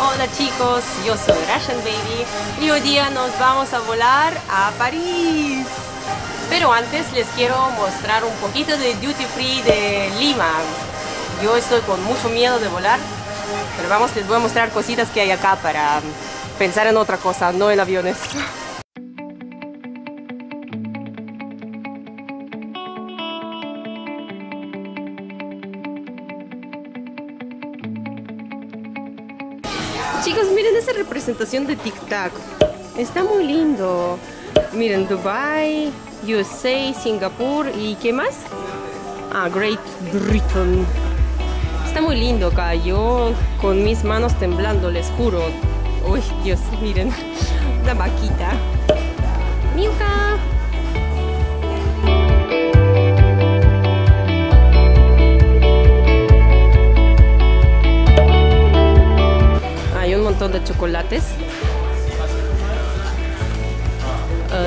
Hola chicos, yo soy Russian Baby y hoy día nos vamos a volar a París. Pero antes les quiero mostrar un poquito de duty free de Lima. Yo estoy con mucho miedo de volar, pero vamos, les voy a mostrar cositas que hay acá para pensar en otra cosa, no en aviones. Chicos, miren esa representación de Tic Tac. Está muy lindo. Miren, Dubai, USA, Singapur y ¿qué más? Ah, Great Britain. Está muy lindo acá. Yo con mis manos temblando, les juro. Uy, Dios, miren. La vaquita. Miuca. De chocolates.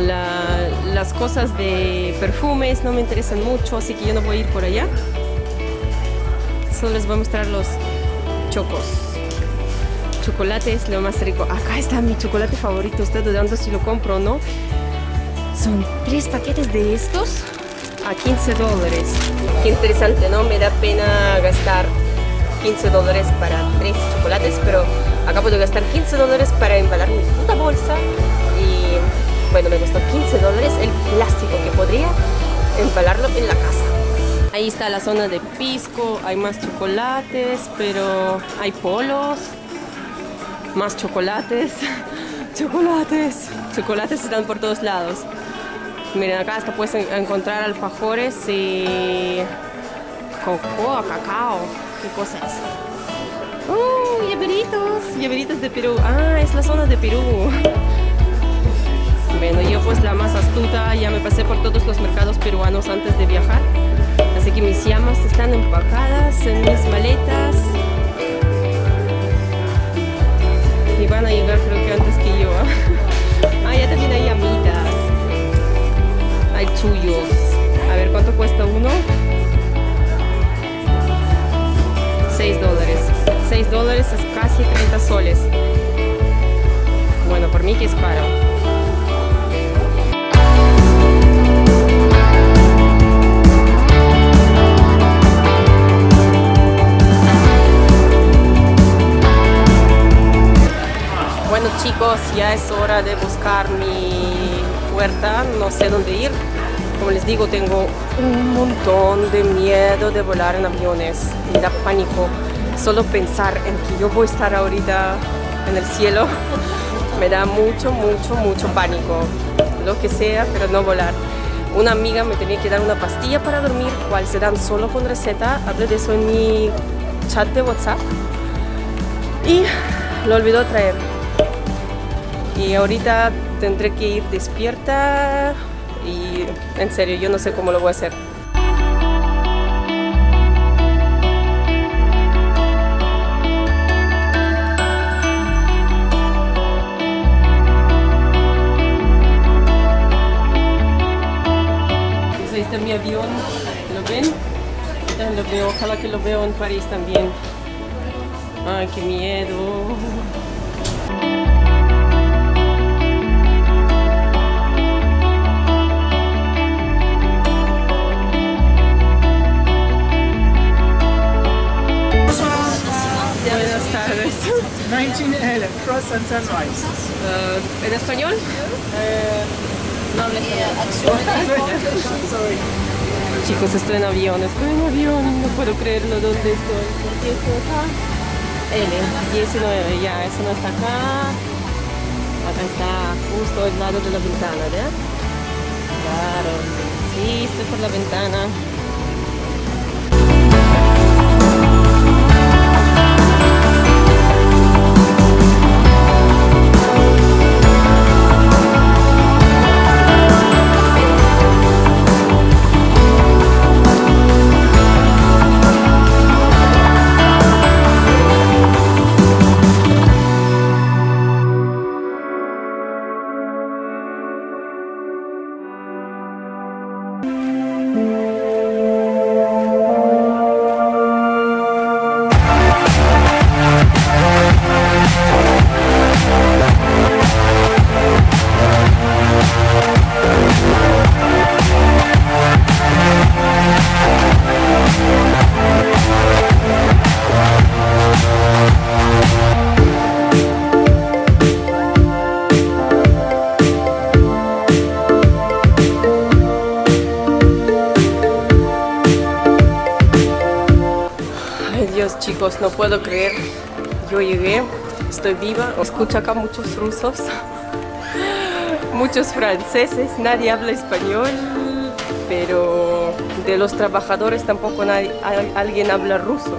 La- las cosas de perfumes no me interesan mucho, así que yo no voy a ir por allá. Solo les voy a mostrar los chocos. Chocolate es lo más rico. Acá está mi chocolate favorito. Estoy dudando si lo compro o no. Son tres paquetes de estos a 15 dólares. Qué interesante, ¿no? Me da pena gastar 15 dólares para tres chocolates, pero acabo de gastar 15 dólares para embalar mi puta bolsa y bueno, me costó 15 dólares el plástico que podría embalarlo en la casa. Ahí está la zona de pisco, hay más chocolates, pero hay polos, más chocolates, chocolates, chocolates están por todos lados. Miren, acá hasta puedes en- encontrar alfajores y cocoa, cacao. ¿Qué cosas? ¡Oh, llaveritos! Llaveritos de Perú. Ah, es la zona de Perú. Bueno, yo pues la más astuta, ya me pasé por todos los mercados peruanos antes de viajar. Así que mis llamas están empacadas en mis maletas. Y van a llegar creo que antes que yo. ah, ya también hay amitas. Hay chuyos. A ver, ¿cuánto cuesta uno? 6 dólares. 6 dólares es casi 30 soles. Bueno, por mí que es caro. Bueno chicos, ya es hora de buscar mi puerta, no sé dónde ir. Como les digo, tengo un montón de miedo de volar en aviones. Me da pánico solo pensar en que yo voy a estar ahorita en el cielo. Me da mucho, mucho, mucho pánico. Lo que sea, pero no volar. Una amiga me tenía que dar una pastilla para dormir, cual se dan solo con receta. Hablé de eso en mi chat de WhatsApp. Y lo olvidó traer. Y ahorita tendré que ir despierta y en serio, yo no sé cómo lo voy a hacer. Ojalá que lo veo en París también. Ay, qué miedo. Buenas tardes. 1911, Cross and Sunrise. Uh, ¿En español? No hablo Sorry. Chicos, estoy en avión, estoy en avión, no puedo creerlo dónde estoy. ¿Por qué estoy acá? L, 19, ya, eso no está acá. Acá está justo al lado de la ventana, ¿verdad? Claro, sí, estoy por la ventana. Chicos, no puedo creer. Yo llegué, estoy viva. Escucho acá muchos rusos, muchos franceses, nadie habla español, pero de los trabajadores tampoco nadie, alguien habla ruso.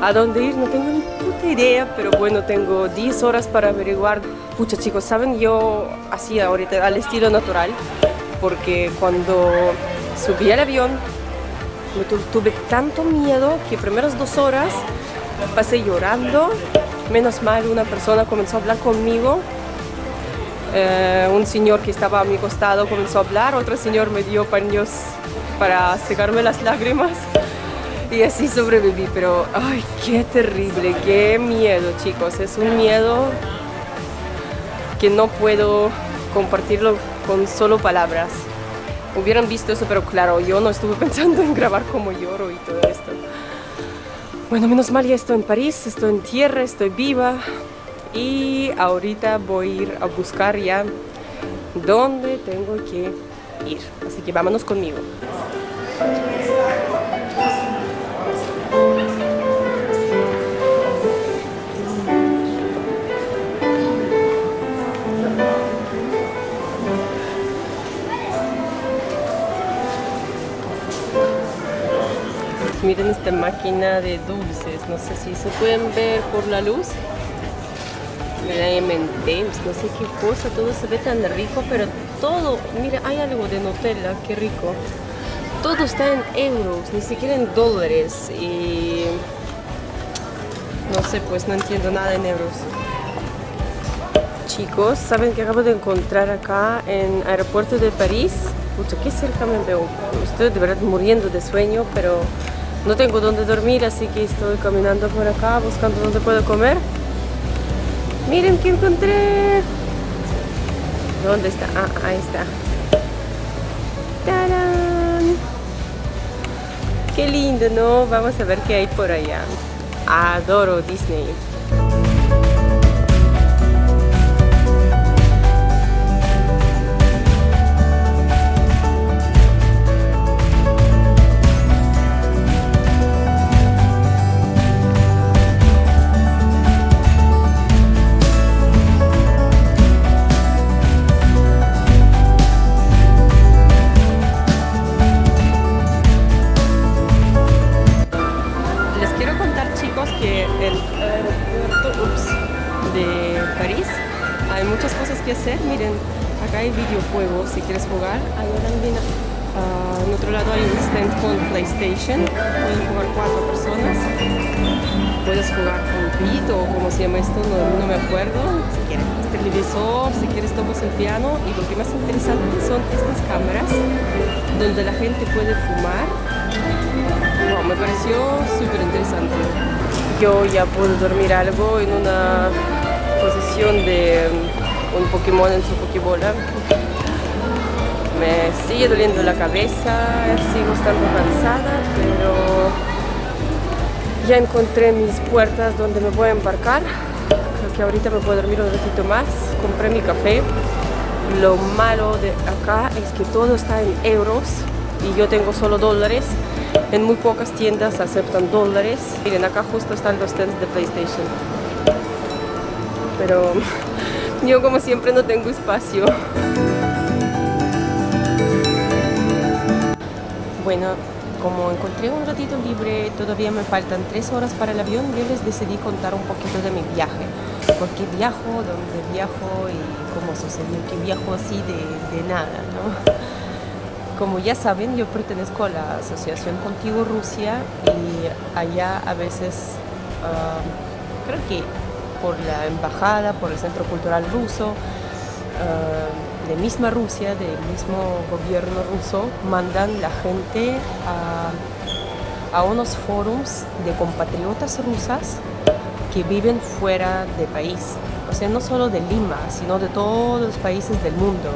¿A dónde ir? No tengo ni puta idea, pero bueno, tengo 10 horas para averiguar. Pucha chicos, ¿saben? Yo hacía ahorita al estilo natural, porque cuando subí al avión tuve tanto miedo que primeras dos horas pasé llorando. Menos mal una persona comenzó a hablar conmigo. Eh, un señor que estaba a mi costado comenzó a hablar, otro señor me dio paños para secarme las lágrimas y así sobreviví. Pero, ay, qué terrible, qué miedo, chicos. Es un miedo que no puedo compartirlo con solo palabras hubieran visto eso, pero claro, yo no estuve pensando en grabar como lloro y todo esto. Bueno, menos mal ya estoy en París, estoy en tierra, estoy viva y ahorita voy a ir a buscar ya dónde tengo que ir. Así que vámonos conmigo. Miren esta máquina de dulces, no sé si se pueden ver por la luz. Mira, M&M's, no sé qué cosa, todo se ve tan rico, pero todo, mira, hay algo de Nutella, qué rico. Todo está en euros, ni siquiera en dólares y no sé, pues no entiendo nada en euros. Chicos, ¿saben que acabo de encontrar acá en aeropuerto de París? Pucha, qué cerca me veo. Estoy de verdad muriendo de sueño, pero no tengo dónde dormir, así que estoy caminando por acá buscando dónde puedo comer. Miren que encontré. ¿Dónde está? Ah, ahí está. ¡Tarán! Qué lindo, ¿no? Vamos a ver qué hay por allá. Adoro Disney. PlayStation. Pueden jugar cuatro personas. Puedes jugar con beat o como se llama esto, no, me acuerdo. Si quieres televisor, si quieres tocas el piano. Y lo que más interesante son estas cámaras donde la gente puede fumar. me pareció súper interesante. Yo ya puedo dormir algo en una posición de um, un Pokémon en su Pokébola me sigue doliendo la cabeza, sigo estando cansada, pero ya encontré mis puertas donde me voy a embarcar. Creo que ahorita me puedo dormir un ratito más. Compré mi café. Lo malo de acá es que todo está en euros y yo tengo solo dólares. En muy pocas tiendas aceptan dólares. Miren, acá justo están los stands de PlayStation. Pero yo como siempre no tengo espacio. Bueno, como encontré un ratito libre, todavía me faltan tres horas para el avión, yo les decidí contar un poquito de mi viaje. ¿Por qué viajo? ¿Dónde viajo? ¿Y cómo sucedió que viajo así de, nada? ¿no? Como ya saben, yo pertenezco a la Asociación Contigo Rusia y allá a veces, creo que por la embajada, por el Centro Cultural Ruso, de misma Rusia, del mismo gobierno ruso, mandan la gente a, a unos forums de compatriotas rusas que viven fuera del país. O sea, no solo de Lima, sino de todos los países del mundo.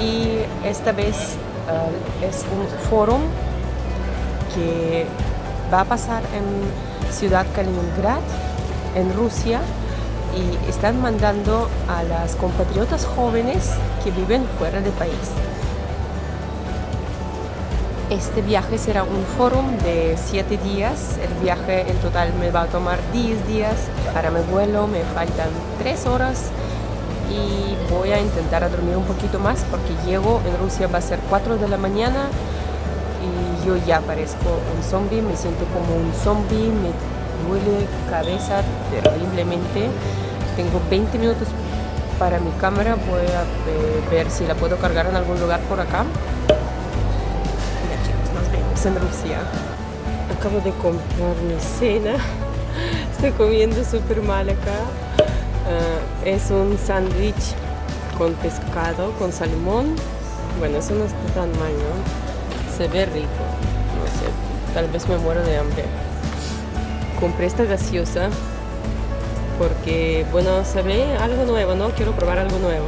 Y esta vez uh, es un foro que va a pasar en Ciudad Kaliningrad, en Rusia, y están mandando a las compatriotas jóvenes que viven fuera del país. Este viaje será un forum de 7 días. El viaje en total me va a tomar 10 días. Para mi vuelo me faltan 3 horas y voy a intentar dormir un poquito más porque llego en Rusia va a ser 4 de la mañana y yo ya parezco un zombie, me siento como un zombie, me duele cabeza terriblemente. Tengo 20 minutos para mi cámara, voy a ver si la puedo cargar en algún lugar por acá en Rusia. Acabo de comprar mi cena. Estoy comiendo súper mal acá. Uh, es un sándwich con pescado, con salmón. Bueno, eso no está tan mal, ¿no? Se ve rico. No sé, tal vez me muero de hambre. Compré esta gaseosa porque, bueno, ve algo nuevo, ¿no? Quiero probar algo nuevo.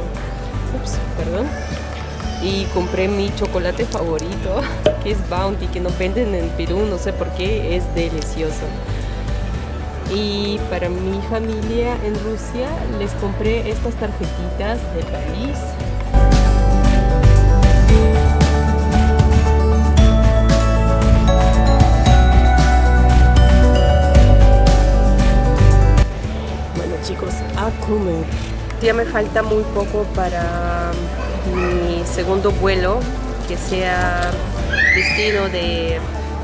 Ups, perdón y compré mi chocolate favorito, que es Bounty, que no venden en Perú, no sé por qué, es delicioso. Y para mi familia en Rusia les compré estas tarjetitas de París. Comer. Ya me falta muy poco para mi segundo vuelo que sea destino de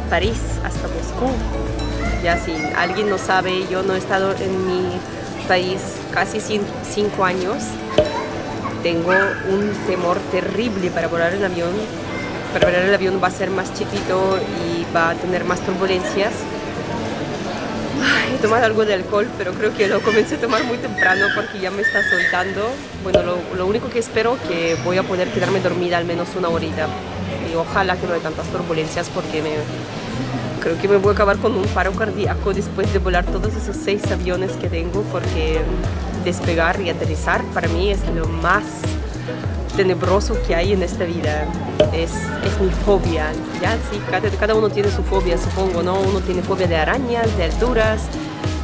París hasta Moscú. Ya si alguien no sabe, yo no he estado en mi país casi cinco años. Tengo un temor terrible para volar en avión. Para volar el avión va a ser más chiquito y va a tener más turbulencias he tomado algo de alcohol, pero creo que lo comencé a tomar muy temprano porque ya me está soltando. Bueno, lo, único que espero que voy a poder quedarme dormida al menos una horita. Y ojalá que no haya tantas turbulencias porque me, creo que me voy a acabar con un paro cardíaco después de volar todos esos seis aviones que tengo porque despegar y aterrizar para mí es lo más tenebroso que hay en esta vida. Es, es mi fobia. Ya, sí, cada, cada, uno tiene su fobia, supongo, ¿no? Uno tiene fobia de arañas, de alturas,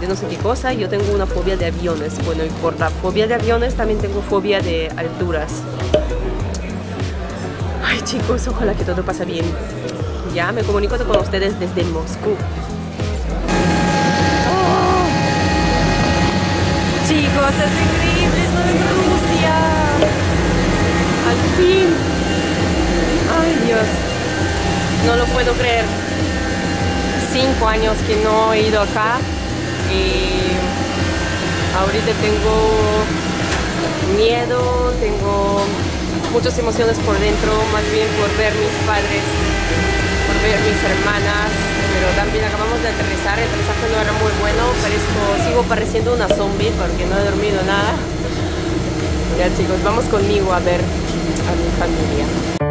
de no sé qué cosa. Yo tengo una fobia de aviones. Bueno, y por la fobia de aviones también tengo fobia de alturas. Ay, chicos, ojalá que todo pase bien. Ya me comunico con ustedes desde Moscú. Chicos, Ay Dios, no lo puedo creer. Cinco años que no he ido acá y ahorita tengo miedo, tengo muchas emociones por dentro, más bien por ver mis padres, por ver mis hermanas, pero también acabamos de aterrizar, el aterrizaje no era muy bueno, parezco, sigo pareciendo una zombie porque no he dormido nada. Ya chicos, vamos conmigo a ver a mi familia.